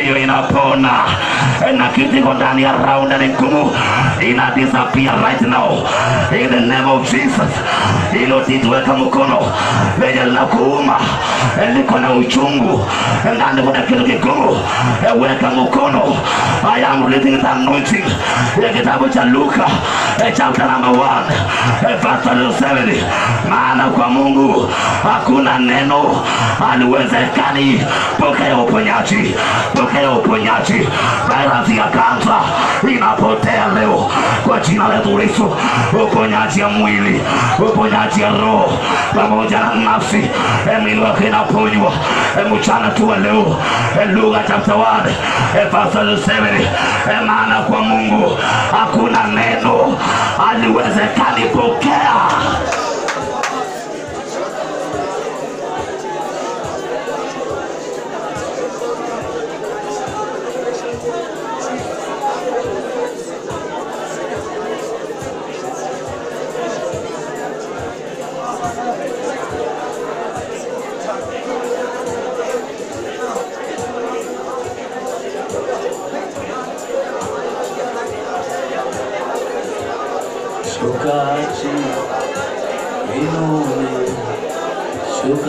hiyo inapona na kitu iko ndani ya raunda ni ngumu ina disappear right now. In the name of Jesus. Hilo tituweka mkono venye linakuuma liko na uchungu ndani, kuna kitu kigumu, weka mkono. I am reading the anointing. Ya kitabu cha Luka. Chapter number 1 eh, verse 27 maana kwa Mungu. Hakuna neno. Aliwezekani. Pokea uponyaji, pokea uponyaji. Vairasi ya kansa inapotea leo. Kwa jina la Yesu. Uponyaji ya mwili, uponyaji ya roho pamoja na nafsi, mwili wake inaponywa mchana tu wa leo. eluga chapter 1 eh, verse 27 Eh, maana kwa Mungu hakuna neno aliwezekani Pokea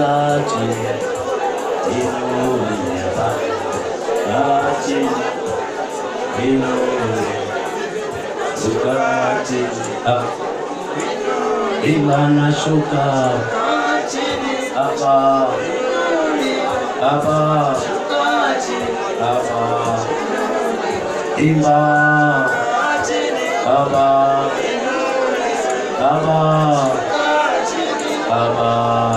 sace inoleva sace inoleva sukace imana shuka apa apa apa imba apa apa apa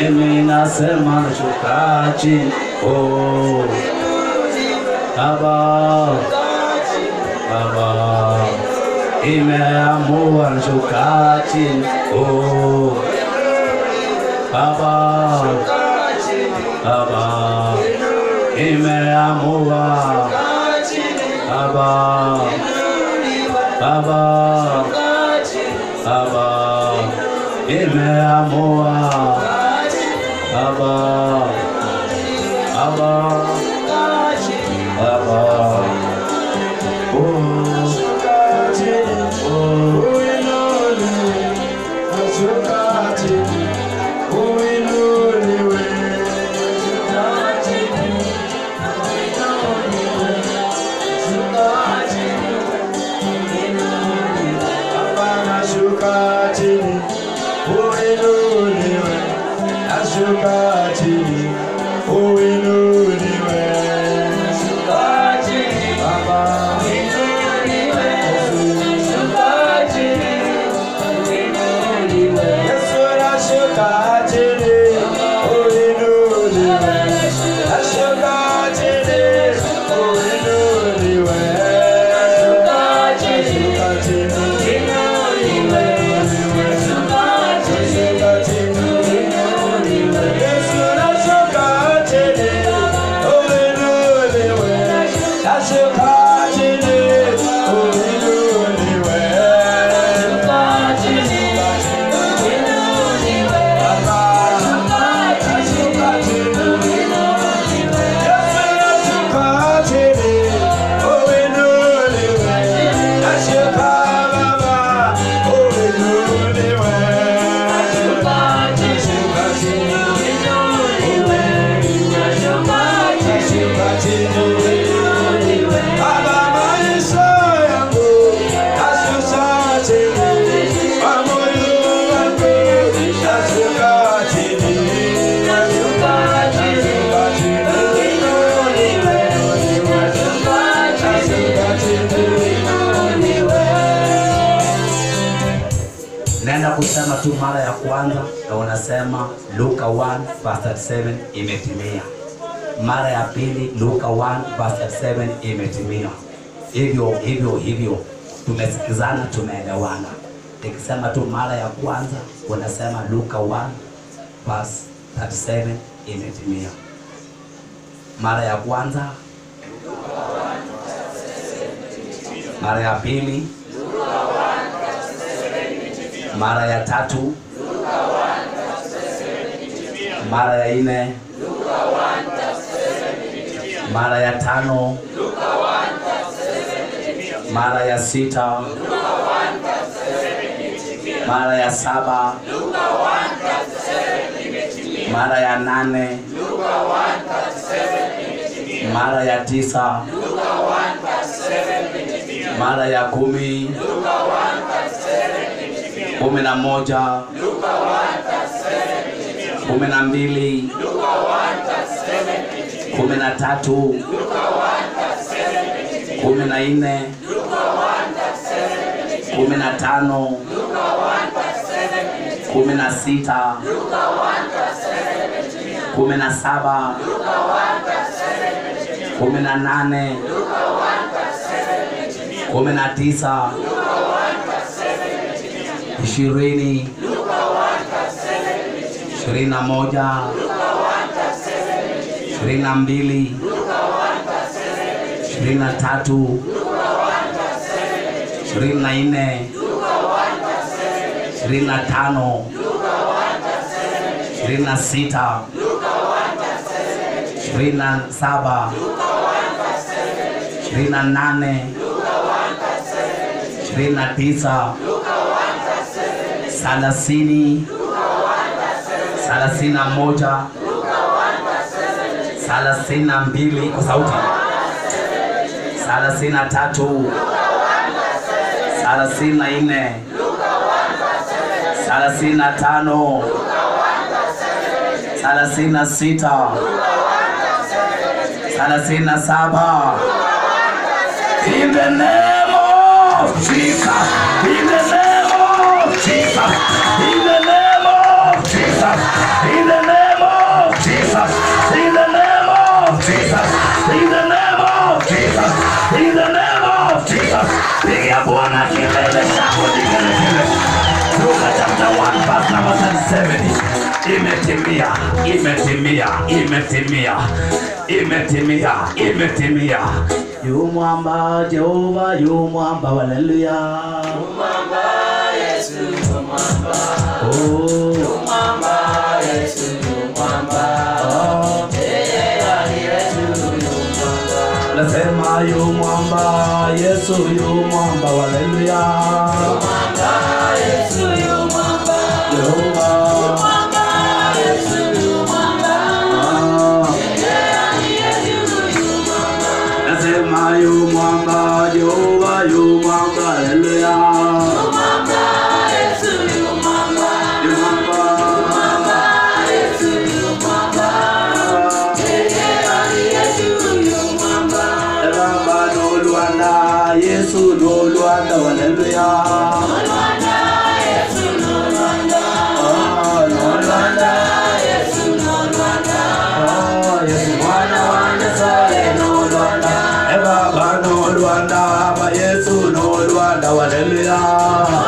imba hapa hapa hapa mimi nasema shuka chini oh. Hapa hapa imeamua shuka chini oh hapa hapa imeamua hapa hapa hapa imeamua hapa hapa hapa Luka 1 verse 7 imetimia. Hivyo hivyo hivyo, tumesikizana, tumeelewana. Nikisema tu mara ya kwanza unasema Luka 1 verse 37 imetimia. Mara ya kwanza, mara ya pili, mara ya tatu, mara ya nne, mara ya tano. Mara ya sita. Mara ya saba. Mara ya nane. Mara ya tisa. Mara ya kumi. Kumi na moja. Kumi na mbili kumi na tatu. Kumi na nne. Kumi na tano. Kumi na sita. Kumi na saba. Kumi na nane. Kumi na tisa. Ishirini. Ishirini na moja ishirini na mbili ishirini na tatu ishirini na nne ishirini na tano ishirini na sita ishirini na saba ishirini na nane ishirini na tisa thelathini thelathini na moja thelathini na mbili kwa sauti. Thelathini na tatu. Thelathini na nne. Thelathini na tano. Thelathini na sita. Thelathini na saba. In the name of Jesus. In the name of Jesus. In the imetimia, imetimia, imetimia, imetimia. yu mwamba jehova yu mwamba haleluya Oh. Nasema yu mwamba Yesu yu mwamba haleluya Jehova ハレル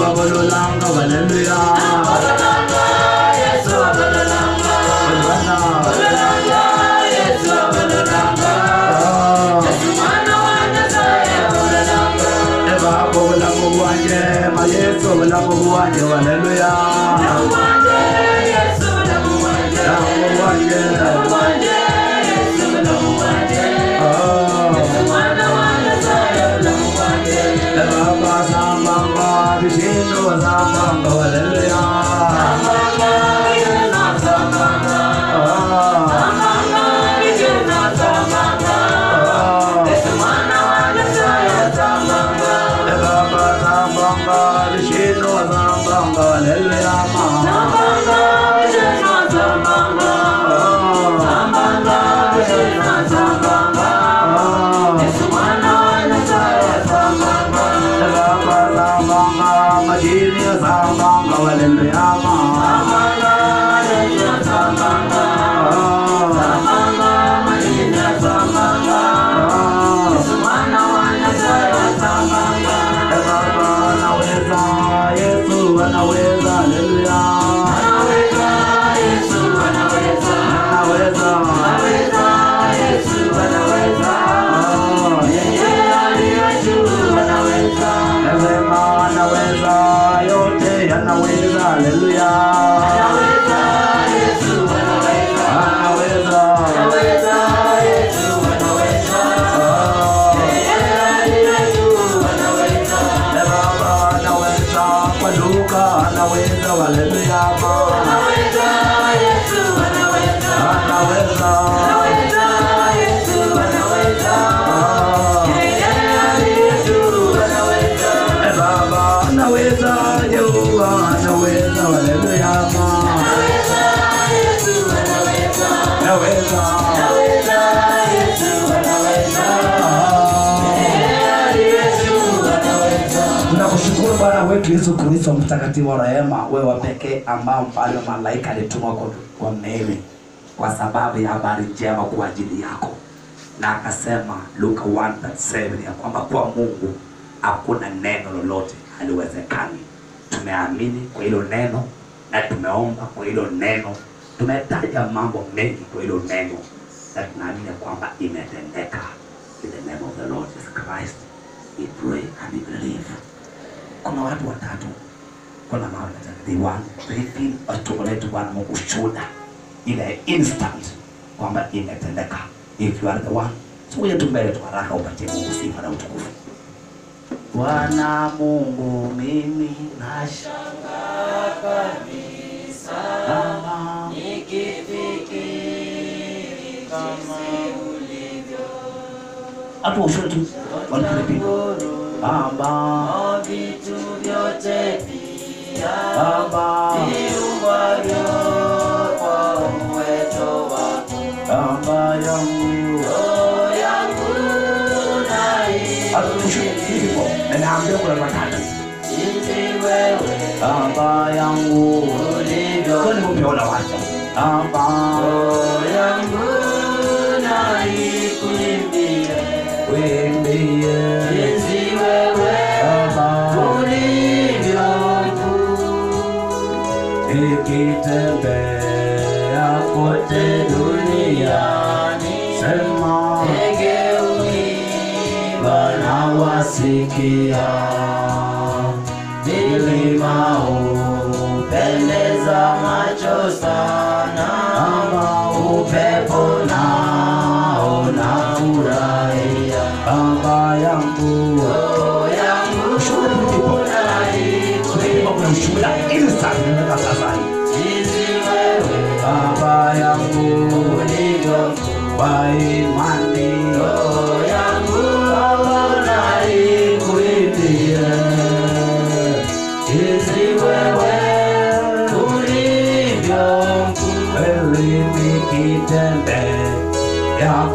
Yeshua Bololanga, hallelujah. Yeshua Bololanga, Bololanga, Yeshua Bololanga. Hallelujah. Rama, Lil Rama. என்ன உடைந்துதான் நெல்லுயா Yesu Kristo mtakatifu wa rehema, wewe pekee ambao mfalme malaika alitumwa kwa, Mary kwa sababu ya habari njema kwa ajili yako, na akasema Luka 1:7 ya kwamba kwa Mungu hakuna neno lolote haliwezekani. Tumeamini kwa hilo neno na tumeomba kwa hilo neno, tumetaja mambo mengi kwa hilo neno, na tunaamini kwamba imetendeka. In the name of the Lord Jesus Christ we pray and we believe. Kuna watu watatu, kuna mama they want breathing feel one Mungu shuhuda ile instant kwamba imetendeka. If you are the one, sikuja tu mbele tu haraka upatie Mungu sifa na utukufu. Bwana Mungu mimi nashangaa kabisa kama nikifikiri kama ulivyo. Hapo ushuhuda tu wanakaribia. Baba vyote pia Baba viumbavyo kwa uwezo wako Baba yangu roho yangu nai hivyo nikitembea kote duniani, sema ndege uimba na wasikia, milima hupendeza macho sana,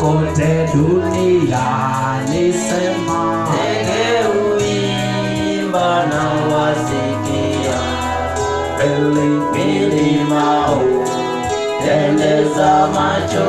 kote duniani sema ndege uimba na wasikia kweli milima hupendeza macho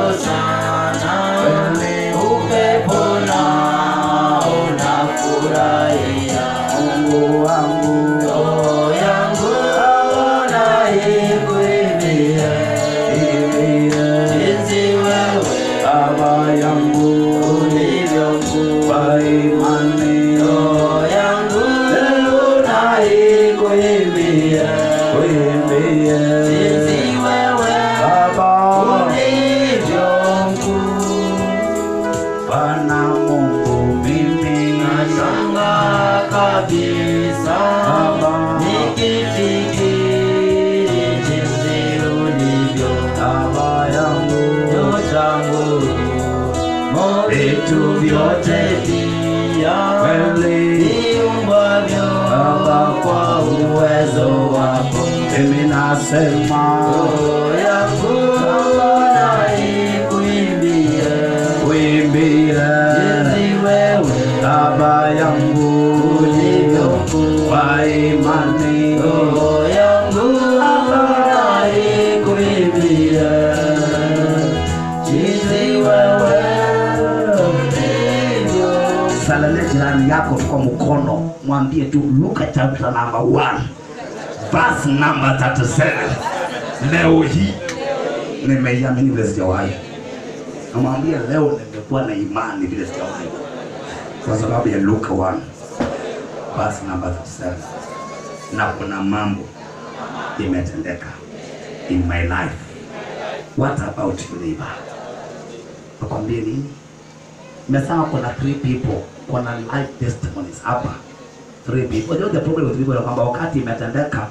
yeah. Mimi nasema roho yangu naikuimbia kuimbia jinsi wewe baba yangu ulivyo kwa imani yako kwa mkono mwambie tu Luka chapter number 1 verse number 37 leo hii nimeiamini vile sijawahi. Namwambia leo nimekuwa na imani vile sijawahi. Kwa sababu ya Luka 1 verse number 37 na kuna mambo imetendeka in my life. What about you neighbor? Nakwambia nini? Nimesema kuna three people kuna life testimonies hapa. Three people. You know the problem with people kwamba wakati imetendeka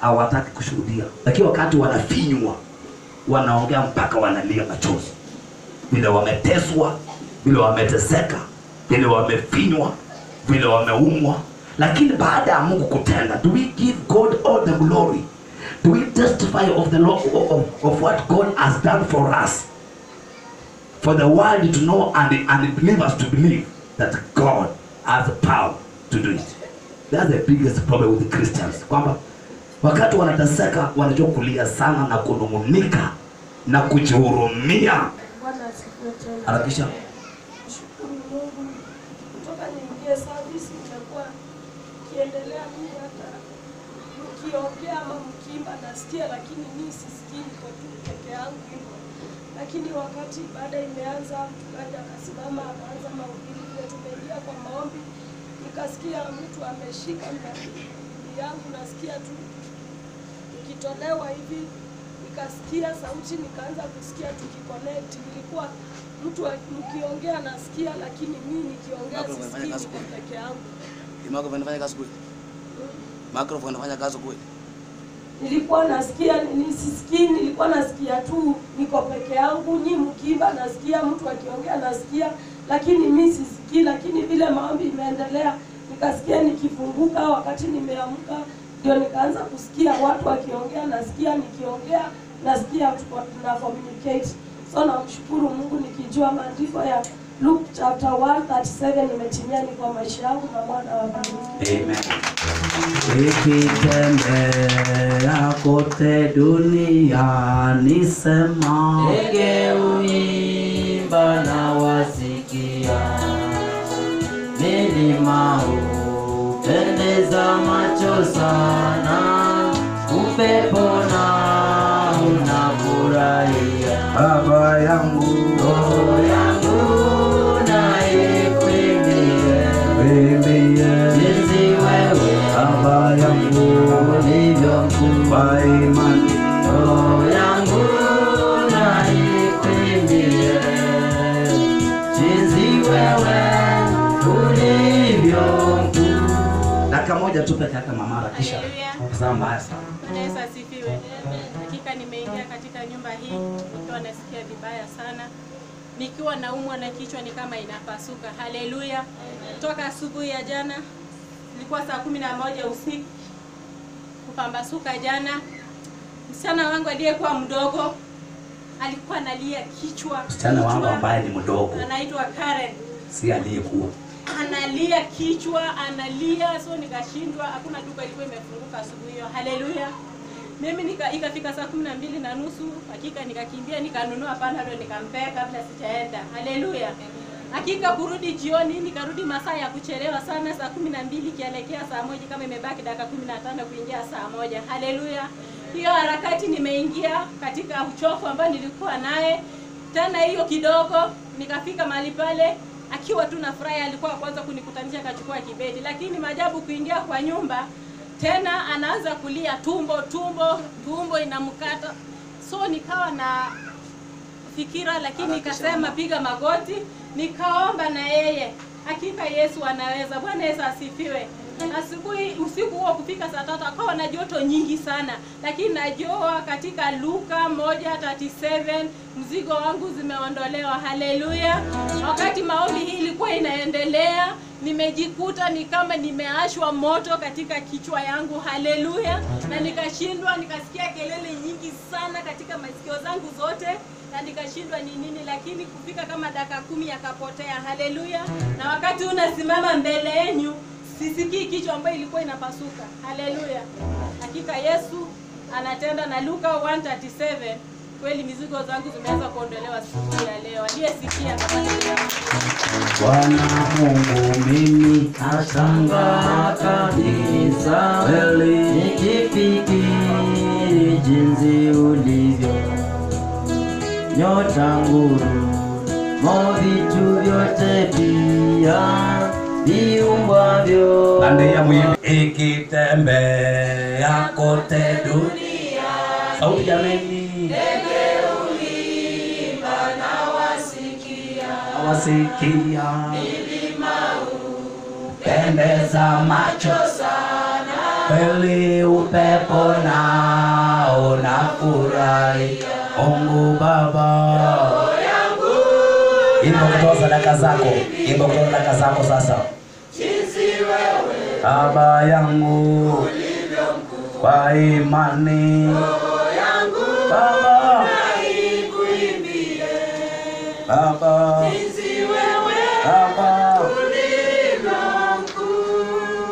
hawataki kushuhudia. Lakini wakati wanafinywa wanaongea mpaka wanalia machozi. Vile wameteswa vile wameteseka vile wamefinywa vile wameumwa. Lakini baada ya mungu kutenda do we give god all the glory? Do we testify of the Lord, of, of what god has done for us? For the world to know and, and believers to believe that god has the power to do it. That's the biggest problem with the Christians. Kwamba wakati wanateseka wanajua kulia sana na kunung'unika na kujihurumia. Harakisha lakini wakati baada imeanza, mchungaji akasimama akaanza mahubiri, vile tumeingia kwa maombi, nikasikia mtu ameshika yangu, nasikia tu ikitolewa hivi nikasikia sauti, nikaanza kusikia tukiconnect. Nilikuwa mtu mkiongea nasikia, lakini mimi nikiongea sisikii, niko peke yangu. Microphone inafanya kazi kweli? Microphone inafanya kazi kweli? Nilikuwa nasikia nisisikii, nilikuwa nasikia tu niko peke yangu. Nyi mkiimba nasikia, mtu akiongea nasikia, lakini mi sisikii. Lakini vile maombi imeendelea, nikasikia nikifunguka. Wakati nimeamka, ndio nikaanza kusikia watu wakiongea, nasikia nikiongea, nasikia tuna communicate. So namshukuru Mungu nikijua maandiko ya Luke chapter 137 imetimia ni kwa maisha yangu na mwana wa Mungu. Amen. Ikitembea kote duniani sema Ndege uimba na wasikia, milima hupendeza macho sana, upepo na unafurahia. baba yangu. Roho yangu na ikuimbie, wimbie jinsi wewe baba yangu. ulivyo mkuu. Peke yake mamara kisha Haleluya. sasa mbaya sana Yesu asifiwe. Hakika nimeingia katika nyumba hii nikiwa nasikia vibaya sana, nikiwa naumwa na kichwa ni kama inapasuka. Haleluya! Toka asubuhi ya jana ilikuwa saa kumi na moja usiku kupambasuka jana, msichana wangu aliyekuwa mdogo alikuwa analia kichwa, msichana wangu ambaye ni mdogo anaitwa Karen si aliyekuwa analia kichwa analia, so nikashindwa. Hakuna duka ilikuwa imefunguka asubuhi hiyo. Haleluya! Mimi nika, ikafika saa kumi na mbili na nusu hakika nikakimbia nikanunua panadol nikampea kabla sijaenda. Haleluya! Hakika kurudi jioni, nikarudi masaa ya kuchelewa sana, saa kumi na mbili ikielekea saa moja, kama imebaki dakika kumi na tano kuingia saa moja. Haleluya! Hiyo harakati nimeingia katika uchofu ambao nilikuwa naye tena hiyo kidogo nikafika mahali pale akiwa tu na furaha alikuwa wa kwanza kunikutanisha akachukua kibeti. Lakini maajabu kuingia kwa nyumba tena anaanza kulia tumbo tumbo tumbo inamkata. So nikawa na fikira lakini nikasema piga magoti. Nikaomba na yeye. Hakika yesu anaweza. Bwana yesu asifiwe asubuhi usiku huo kufika saa tatu akawa na joto nyingi sana. Lakini najua katika luka moja 37 mzigo wangu zimeondolewa. Haleluya! Wakati maombi hii ilikuwa inaendelea nimejikuta ni kama nimeashwa moto katika kichwa yangu. Haleluya! Na nikashindwa nikasikia kelele nyingi sana katika masikio zangu zote na nikashindwa ni nini lakini kufika kama dakika kumi yakapotea. Haleluya! Na wakati unasimama mbele yenyu sisikii kichwa ambayo ilikuwa inapasuka. Haleluya. Hakika yesu anatenda na luka 137 kweli mizigo zangu zimeweza kuondolewa siku ya leo. Aliyesikia Bwana Mungu, mimi nashangaa kabisa kweli, nikifikiri jinsi ulivyo. Nyota nguru mo vitu vyote pia viumbwavyo Pande ya mwimbi ikitembea kote dunia. Sauti jameni. Wasikia pendeza macho sana, kweli upepo nao unafurahi. Mungu Baba, imba kutoa sadaka zako, imba kutoa sadaka zako sasa. Baba yangu kwa imani. Baba Baba Baba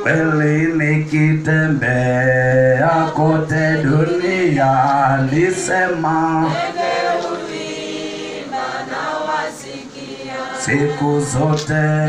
kweli nikitembea kote dunia lisema siku zote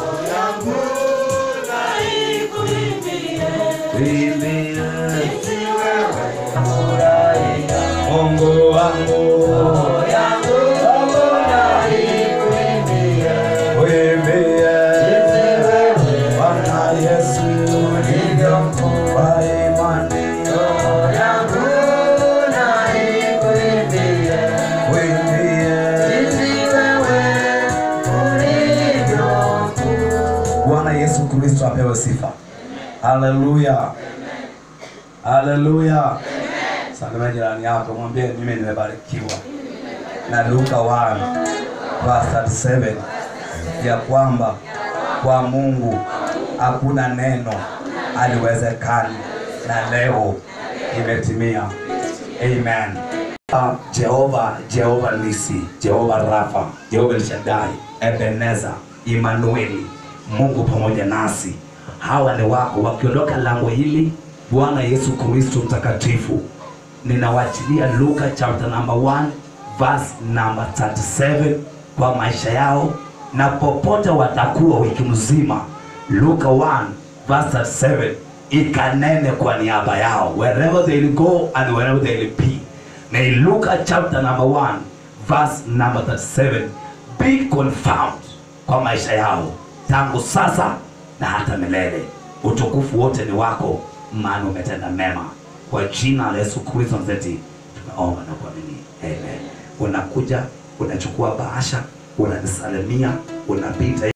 Haleluya. Haleluya. Salimia jirani yako, mwambie mimi nimebarikiwa na Luka 1 verse 37 ya kwamba kwa Mungu hakuna neno aliwezekani na leo imetimia. Amen. Jehova, Jehova Nisi, Jehova Rafa, Jehova Shaddai, Ebeneza, Imanueli, Mungu pamoja nasi. Hawa ni wako wakiondoka lango hili. Bwana Yesu Kristo mtakatifu, ninawachilia Luka chapter number 1 verse number 37 kwa maisha yao na popote watakuwa wiki mzima. Luka 1 verse 37 ikanene kwa niaba yao wherever they go and wherever they be. May Luka chapter number 1 verse number 37 be confirmed kwa maisha yao tangu sasa na hata milele. Utukufu wote ni wako, maana umetenda mema. Kwa jina la Yesu Kristo mzeti tumeomba na kuamini, amen. Unakuja unachukua bahasha, unanisalimia, unapita